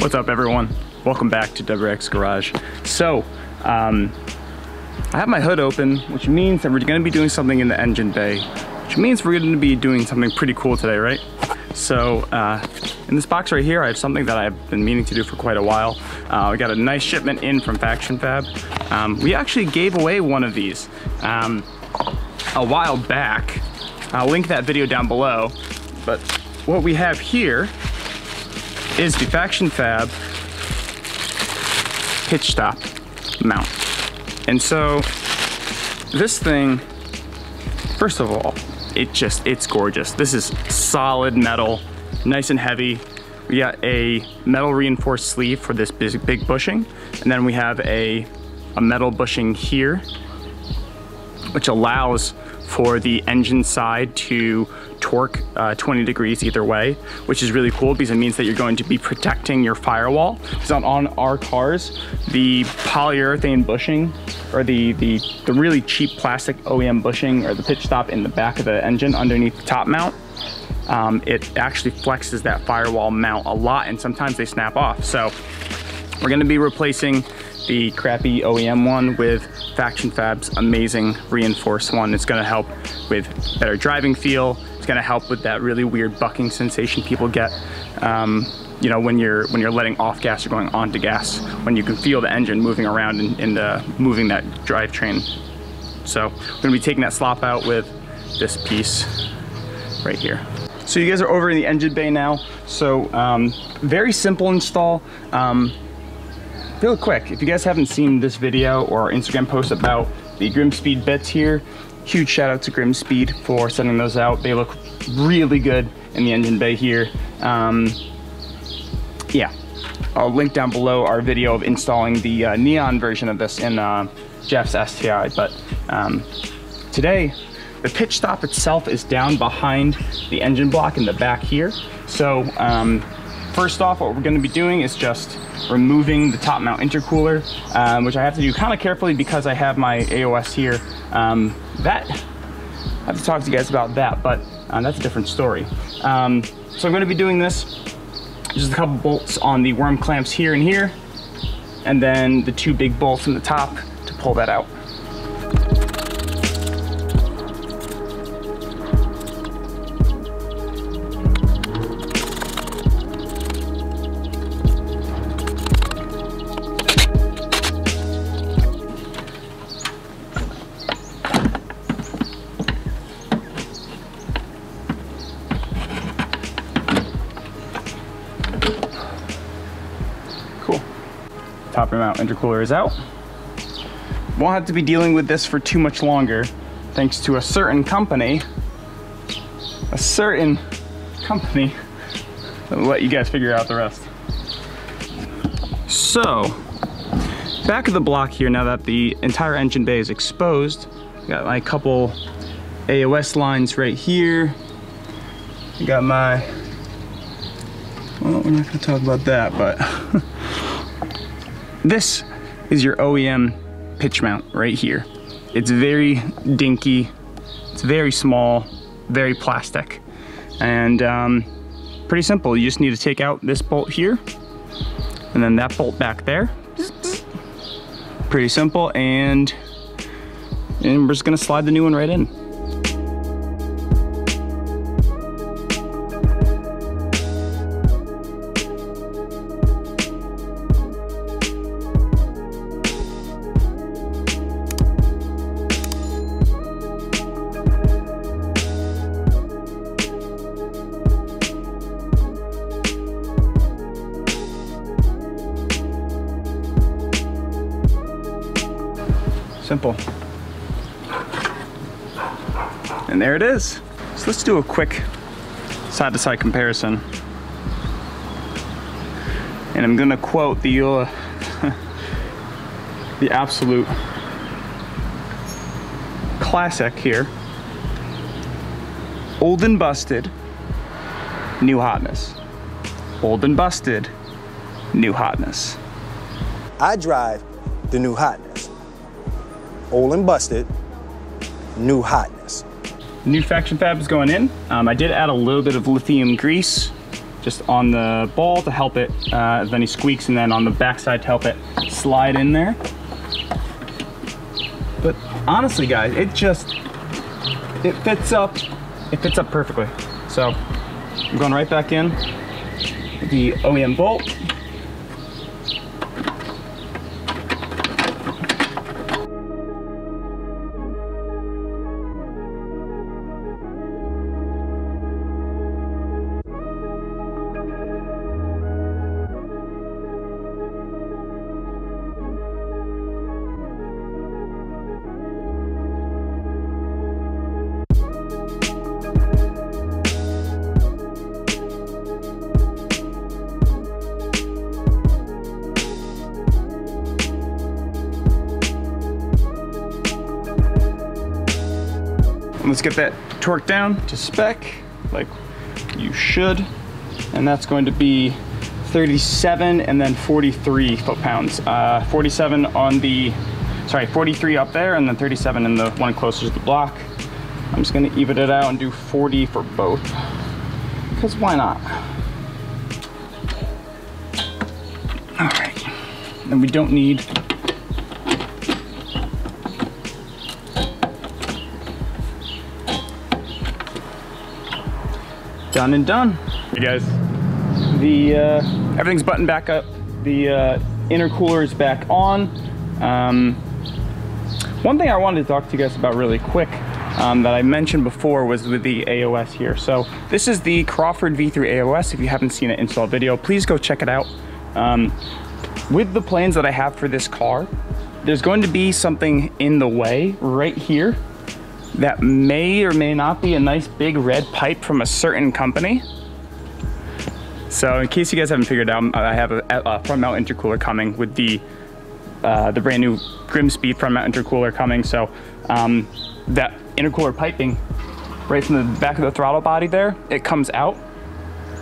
What's up everyone? Welcome back to WX Garage. So, um, I have my hood open, which means that we're gonna be doing something in the engine bay, which means we're gonna be doing something pretty cool today, right? So, uh, in this box right here, I have something that I've been meaning to do for quite a while. Uh, we got a nice shipment in from Faction Fab. Um, we actually gave away one of these um, a while back. I'll link that video down below. But what we have here is the Faction Fab pitch stop mount. And so this thing, first of all, it just, it's gorgeous. This is solid metal, nice and heavy. We got a metal reinforced sleeve for this big, big bushing. And then we have a, a metal bushing here, which allows for the engine side to torque uh, 20 degrees either way, which is really cool because it means that you're going to be protecting your firewall. Because on, on our cars, the polyurethane bushing or the, the, the really cheap plastic OEM bushing or the pitch stop in the back of the engine underneath the top mount, um, it actually flexes that firewall mount a lot and sometimes they snap off. So we're gonna be replacing the crappy OEM one with Faction Fab's amazing reinforced one. It's gonna help with better driving feel. It's gonna help with that really weird bucking sensation people get um, you know, when you're when you're letting off gas or going onto gas, when you can feel the engine moving around and, moving that drivetrain. So we're gonna be taking that slop out with this piece right here. So you guys are over in the engine bay now. So um, very simple install. Um, real quick, if you guys haven't seen this video or our Instagram post about the GrimmSpeed bits here, huge shout out to GrimmSpeed for sending those out. They look really good in the engine bay here. Um, yeah, I'll link down below our video of installing the uh, neon version of this in uh, Jeff's STI. But um, today, the pitch stop itself is down behind the engine block in the back here. So um, first off, what we're gonna be doing is just removing the top mount intercooler, um, which I have to do kind of carefully because I have my AOS here. Um, that, I have to talk to you guys about that, but uh, that's a different story. Um, so I'm gonna be doing this, just a couple bolts on the worm clamps here and here, and then the two big bolts in the top to pull that out. Intercooler is out. Won't have to be dealing with this for too much longer, thanks to a certain company. A certain company. I'll let you guys figure out the rest. So, back of the block here, now that the entire engine bay is exposed, got my couple AOS lines right here. I got my, well, we're not gonna talk about that, but this is your OEM pitch mount right here. It's very dinky, it's very small, very plastic. And um, pretty simple, you just need to take out this bolt here, and then that bolt back there. Pretty simple, and, and we're just gonna slide the new one right in. Simple. And there it is. So let's do a quick side to side comparison. And I'm gonna quote the, uh, the absolute classic here. Old and busted, new hotness. Old and busted, new hotness. I drive the new hotness. Old and busted, new hotness. New Faction Fab is going in. Um, I did add a little bit of lithium grease just on the ball to help it, uh, then he squeaks, and then on the backside to help it slide in there. But honestly, guys, it just, it fits up, it fits up perfectly. So I'm going right back in the OEM bolt. Let's get that torque down to spec, like you should. And that's going to be 37 and then 43 foot-pounds. Uh, 47 on the, sorry, 43 up there and then 37 in the one closest to the block. I'm just gonna even it out and do 40 for both. Because why not? All right, and we don't need done and done. Hey guys, the uh, everything's buttoned back up. The uh, intercooler is back on. Um, one thing I wanted to talk to you guys about really quick um, that I mentioned before was with the AOS here. So this is the Crawford V3 AOS. If you haven't seen an install video, please go check it out. Um, with the plans that I have for this car, there's going to be something in the way right here that may or may not be a nice big red pipe from a certain company. So in case you guys haven't figured out, I have a, a front mount intercooler coming with the uh, the brand new GrimmSpeed front mount intercooler coming. So um, that intercooler piping right from the back of the throttle body there, it comes out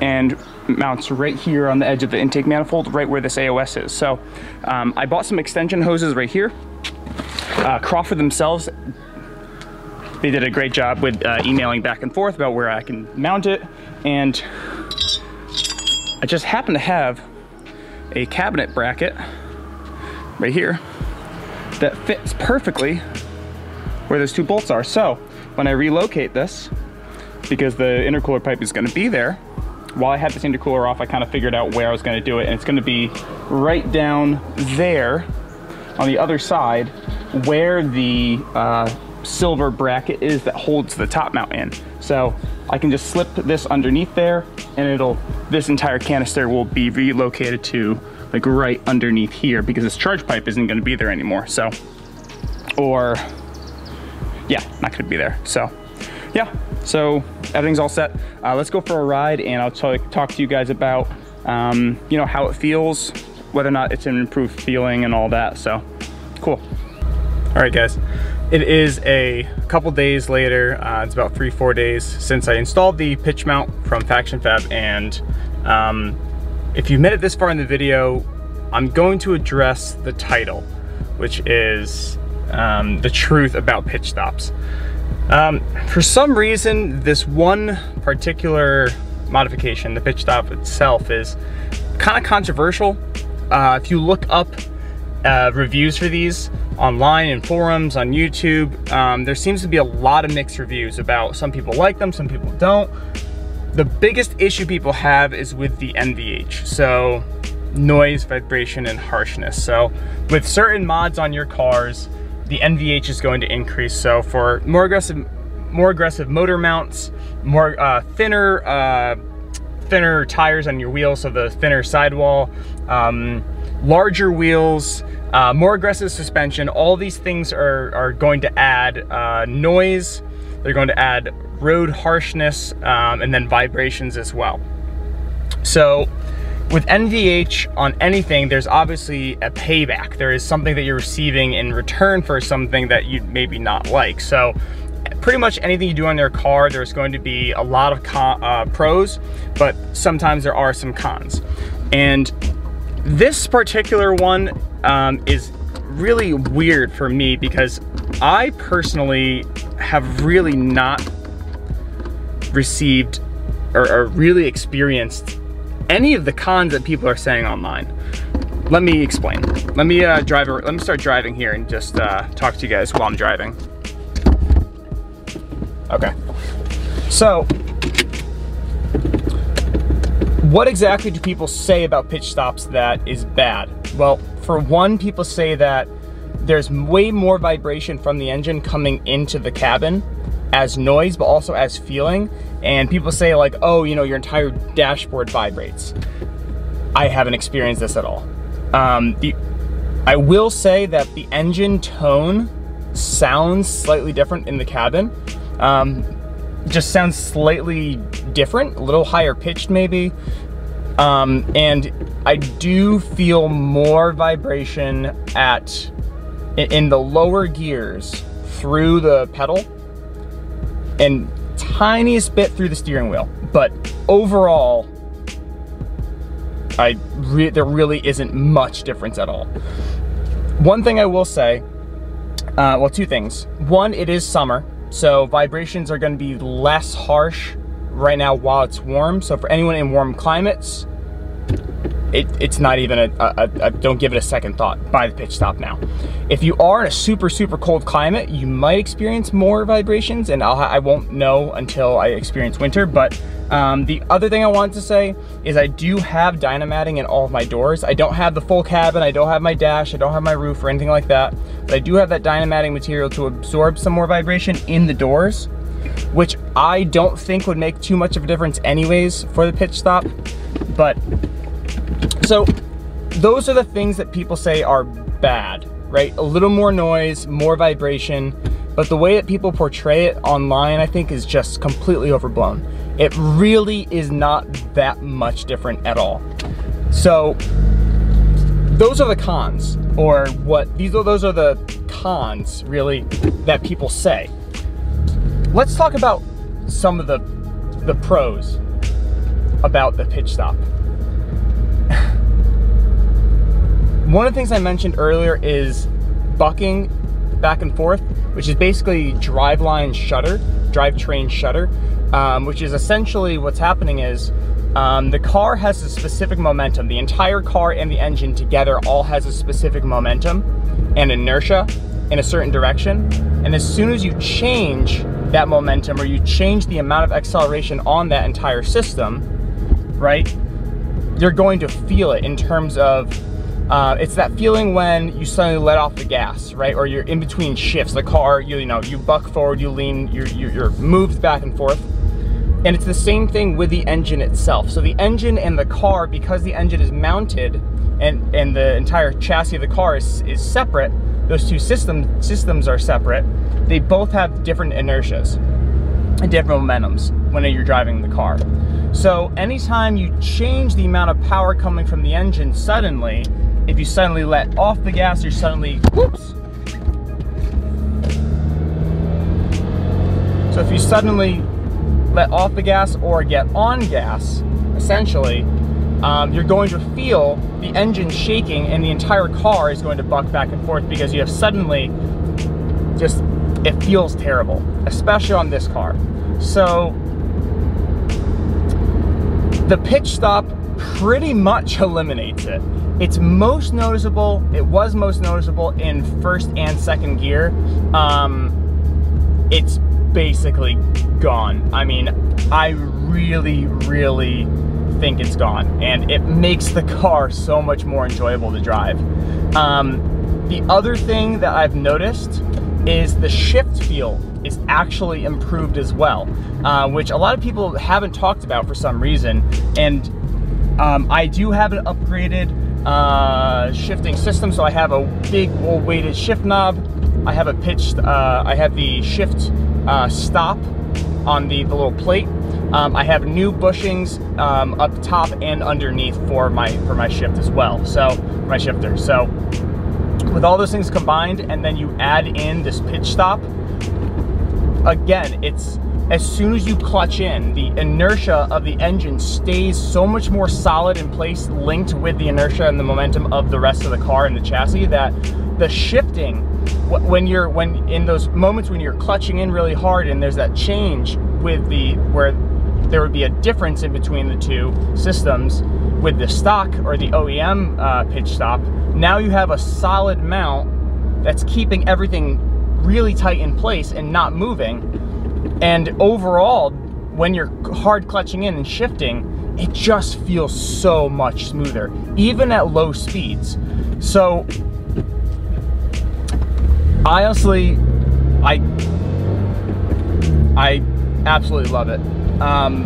and mounts right here on the edge of the intake manifold, right where this AOS is. So um, I bought some extension hoses right here. Uh, Crawford themselves they did a great job with uh, emailing back and forth about where I can mount it. And I just happen to have a cabinet bracket right here that fits perfectly where those two bolts are. So when I relocate this, because the intercooler pipe is gonna be there, while I had this intercooler off, I kind of figured out where I was gonna do it, and it's gonna be right down there on the other side where the uh, silver bracket is that holds the top mount in. So I can just slip this underneath there and it'll, this entire canister will be relocated to like right underneath here because this charge pipe isn't gonna be there anymore. So, or yeah, not gonna be there. So yeah, so everything's all set. Uh, let's go for a ride and I'll talk to you guys about, um, you know, how it feels, whether or not it's an improved feeling and all that. So cool. All right, guys. It is a couple days later, uh, it's about three, four days since I installed the pitch mount from Faction Fab and um, if you've made it this far in the video, I'm going to address the title, which is um, the truth about pitch stops. Um, for some reason, this one particular modification, the pitch stop itself, is kind of controversial. Uh, if you look up uh, reviews for these online and forums, on YouTube. Um, there seems to be a lot of mixed reviews about some people like them, some people don't. The biggest issue people have is with the NVH. So noise, vibration, and harshness. So with certain mods on your cars, the NVH is going to increase. So for more aggressive, more aggressive motor mounts, more uh, thinner, uh, thinner tires on your wheels, so the thinner sidewall, um, larger wheels, uh, more aggressive suspension, all these things are, are going to add uh, noise, they're going to add road harshness, um, and then vibrations as well. So with NVH on anything, there's obviously a payback. There is something that you're receiving in return for something that you maybe not like. So pretty much anything you do on their car, there's going to be a lot of uh, pros, but sometimes there are some cons. And this particular one um, is really weird for me because I personally have really not received or, or really experienced any of the cons that people are saying online. Let me explain. Let me uh, drive. Let me start driving here and just uh, talk to you guys while I'm driving. Okay. So, what exactly do people say about pitch stops that is bad? Well, for one, people say that there's way more vibration from the engine coming into the cabin as noise, but also as feeling. And people say like, oh, you know, your entire dashboard vibrates. I haven't experienced this at all. Um, the, I will say that the engine tone sounds slightly different in the cabin. Um, just sounds slightly different, a little higher pitched maybe. Um, and I do feel more vibration at in the lower gears through the pedal and tiniest bit through the steering wheel. But overall, I re there really isn't much difference at all. One thing I will say, uh, well, two things. One, it is summer, so vibrations are going to be less harsh right now while it's warm. So for anyone in warm climates, it, it's not even a, a, a, don't give it a second thought. Buy the pitch stop now. If you are in a super, super cold climate, you might experience more vibrations and I'll, I won't know until I experience winter. But um, the other thing I wanted to say is I do have dynamatting in all of my doors. I don't have the full cabin, I don't have my dash, I don't have my roof or anything like that. But I do have that dynamatting material to absorb some more vibration in the doors, which I don't think would make too much of a difference anyways for the pitch stop. But so those are the things that people say are bad, right? A little more noise, more vibration, but the way that people portray it online, I think is just completely overblown. It really is not that much different at all. So those are the cons, or what these are those are the cons really that people say. Let's talk about some of the the pros about the pitch stop. One of the things I mentioned earlier is bucking back and forth, which is basically driveline shutter, drivetrain shutter, um, which is essentially what's happening is um, the car has a specific momentum. The entire car and the engine together all has a specific momentum and inertia in a certain direction. And as soon as you change that momentum or you change the amount of acceleration on that entire system, right, you're going to feel it in terms of uh, it's that feeling when you suddenly let off the gas, right? Or you're in between shifts. The car, you, you know, you buck forward, you lean, you're, you're moved back and forth. And it's the same thing with the engine itself. So the engine and the car, because the engine is mounted and, and the entire chassis of the car is, is separate, those two system, systems are separate, they both have different inertias and different momentums when you're driving the car. So anytime you change the amount of power coming from the engine suddenly, if you suddenly let off the gas, you're suddenly, whoops. So if you suddenly let off the gas or get on gas, essentially, um, you're going to feel the engine shaking and the entire car is going to buck back and forth because you have suddenly just, it feels terrible, especially on this car. So the pitch stop pretty much eliminates it. It's most noticeable, it was most noticeable in first and second gear. Um, it's basically gone. I mean, I really, really think it's gone. And it makes the car so much more enjoyable to drive. Um, the other thing that I've noticed is the shift feel is actually improved as well, uh, which a lot of people haven't talked about for some reason. And um, I do have an upgraded uh, shifting system. So I have a big weighted shift knob. I have a pitched, uh, I have the shift uh, stop on the, the little plate. Um, I have new bushings um, up top and underneath for my for my shift as well. So my shifter. So with all those things combined, and then you add in this pitch stop, again, it's as soon as you clutch in, the inertia of the engine stays so much more solid in place, linked with the inertia and the momentum of the rest of the car and the chassis that the shifting, when you're, when in those moments when you're clutching in really hard and there's that change with the, where there would be a difference in between the two systems with the stock or the OEM uh, pitch stop. Now you have a solid mount that's keeping everything really tight in place and not moving. And overall, when you're hard clutching in and shifting, it just feels so much smoother, even at low speeds. So, I honestly, I, I absolutely love it. Um,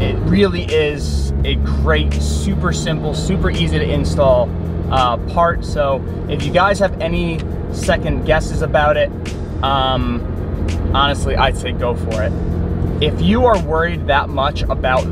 it really is a great, super simple, super easy to install uh, part. So if you guys have any second guesses about it, um, honestly, I'd say go for it. If you are worried that much about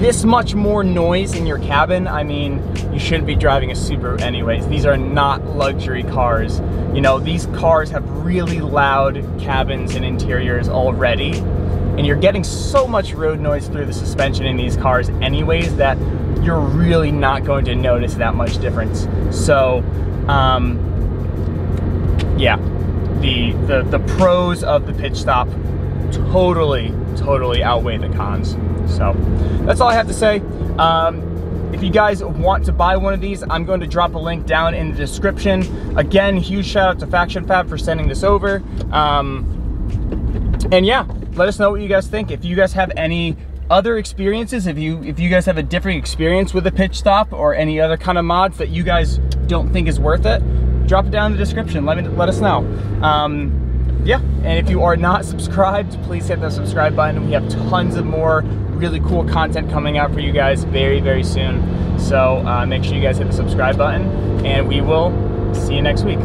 this much more noise in your cabin, I mean, you shouldn't be driving a Subaru anyways. These are not luxury cars. You know, these cars have really loud cabins and interiors already, and you're getting so much road noise through the suspension in these cars anyways that you're really not going to notice that much difference. So, um, yeah, the, the, the pros of the pitch stop totally, totally outweigh the cons. So that's all I have to say. Um, if you guys want to buy one of these, I'm going to drop a link down in the description. Again, huge shout out to Faction Fab for sending this over. Um, and yeah, let us know what you guys think. If you guys have any other experiences, if you if you guys have a different experience with a pitch stop or any other kind of mods that you guys don't think is worth it, drop it down in the description. Let me let us know. Um, yeah, and if you are not subscribed, please hit the subscribe button. We have tons of more really cool content coming out for you guys very, very soon. So uh, make sure you guys hit the subscribe button, and we will see you next week.